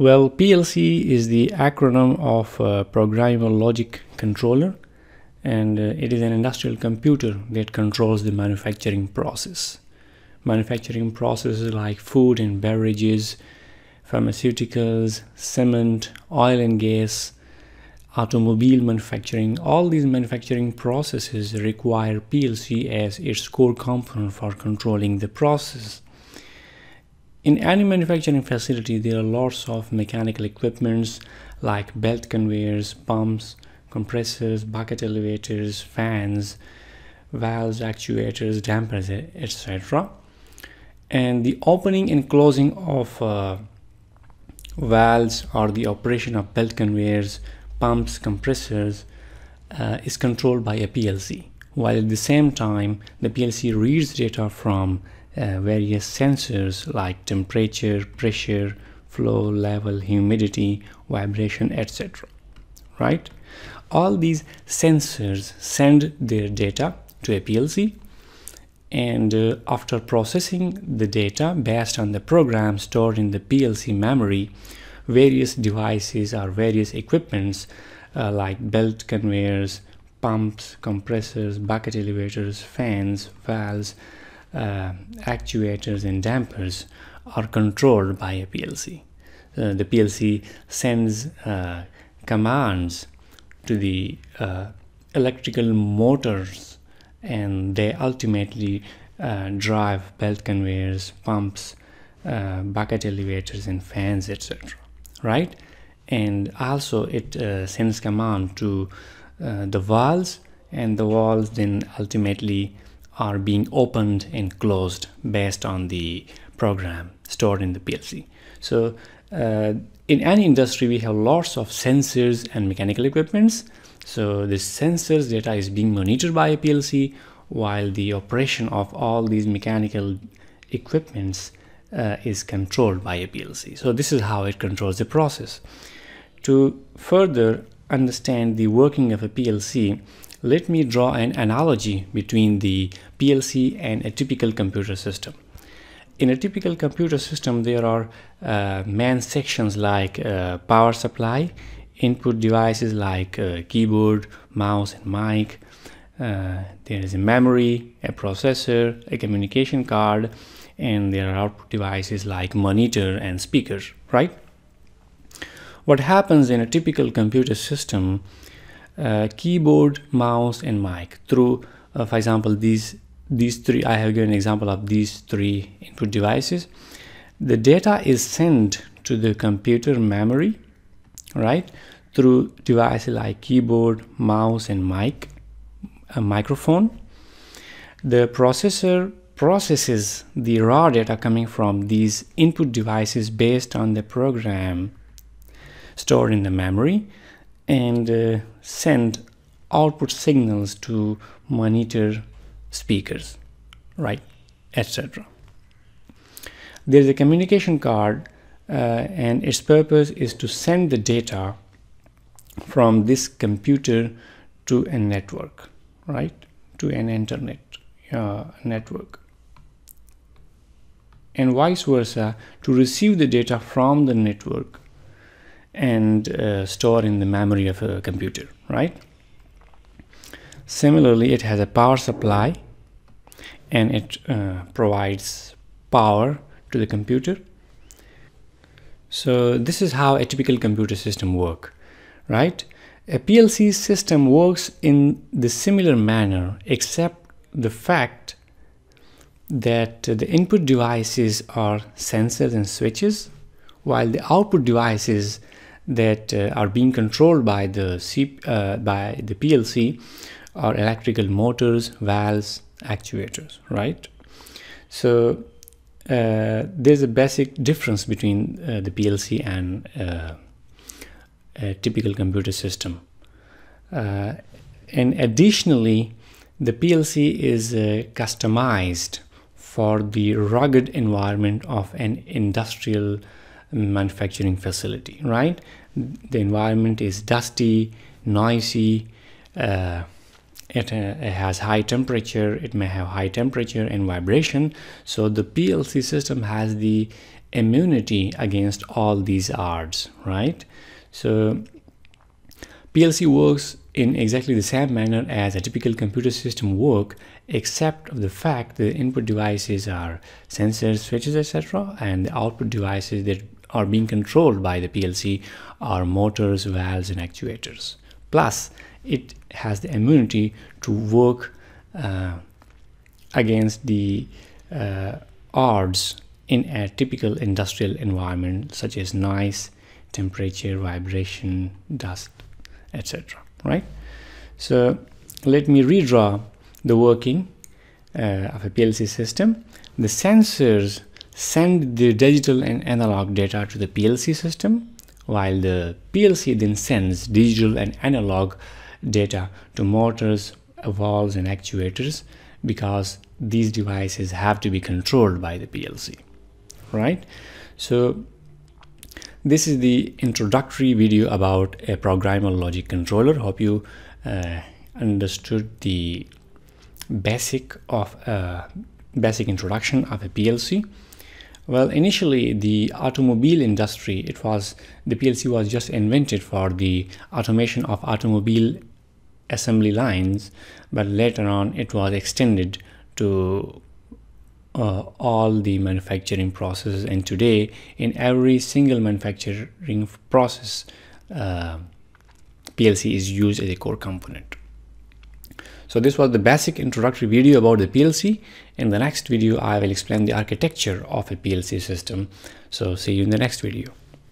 Well, PLC is the acronym of uh, Programmable Logic Controller, and uh, it is an industrial computer that controls the manufacturing process. Manufacturing processes like food and beverages, pharmaceuticals, cement, oil and gas, automobile manufacturing, all these manufacturing processes require PLC as its core component for controlling the process. In any manufacturing facility, there are lots of mechanical equipments like belt conveyors, pumps, compressors, bucket elevators, fans, valves, actuators, dampers, etc. And the opening and closing of uh, valves or the operation of belt conveyors, pumps, compressors uh, is controlled by a PLC. While at the same time, the PLC reads data from uh, various sensors like temperature, pressure, flow level, humidity, vibration, etc. Right? All these sensors send their data to a PLC and uh, after processing the data based on the program stored in the PLC memory, various devices or various equipments uh, like belt conveyors, pumps, compressors, bucket elevators, fans, valves, uh, actuators and dampers are controlled by a PLC. Uh, the PLC sends uh, commands to the uh, electrical motors and they ultimately uh, drive belt conveyors, pumps, uh, bucket elevators and fans etc. Right? And also it sends command to the valves and the valves then ultimately are being opened and closed based on the program stored in the PLC. So uh, in any industry, we have lots of sensors and mechanical equipments. So the sensors data is being monitored by a PLC while the operation of all these mechanical equipments uh, is controlled by a PLC. So this is how it controls the process. To further understand the working of a PLC, let me draw an analogy between the PLC and a typical computer system. In a typical computer system, there are uh, main sections like uh, power supply, input devices like uh, keyboard, mouse, and mic. Uh, there is a memory, a processor, a communication card, and there are output devices like monitor and speakers, right? What happens in a typical computer system keyboard, mouse, and mic through, uh, for example, these these three. I have given an example of these three input devices. The data is sent to the computer memory, right, through devices like keyboard, mouse, and mic, a microphone. The processor processes the raw data coming from these input devices based on the program stored in the memory and uh, send output signals to monitor speakers right etc there is a communication card uh, and its purpose is to send the data from this computer to a network right to an internet uh, network. And vice versa to receive the data from the network and uh, store in the memory of a computer, right? Similarly, it has a power supply and it uh, provides power to the computer. So this is how a typical computer system work, right? A PLC system works in the similar manner except the fact that the input devices are sensors and switches while the output devices that uh, are being controlled by the C, uh, by the PLC are electrical motors, valves, actuators, right? So uh, there's a basic difference between uh, the PLC and uh, a typical computer system. Uh, and additionally, the PLC is customized for the rugged environment of an industrial manufacturing facility, right? The environment is dusty, noisy, uh, it, uh, it, has high temperature, it may have high temperature and vibration. So the PLC system has the immunity against all these odds, right? So PLC works in exactly the same manner as a typical computer system work except of the fact the input devices are sensors switches etc and the output devices that are being controlled by the PLC are motors valves and actuators. Plus it has the immunity to work uh, against the uh, odds in a typical industrial environment such as noise temperature vibration dust etc right? So let me redraw the working uh, of a PLC system. The sensors send the digital and analog data to the PLC system while the PLC then sends digital and analog data to motors valves and actuators because these devices have to be controlled by the PLC right? So this is the introductory video about a programmable logic controller. Hope you uh, understood the basic of uh, basic introduction of a PLC well initially the automobile industry it was the PLC was just invented for the automation of automobile assembly lines but later on it was extended to uh, all the manufacturing processes and today in every single manufacturing process uh, PLC is used as a core component. So this was the basic introductory video about the PLC. In the next video, I will explain the architecture of a PLC system. So see you in the next video.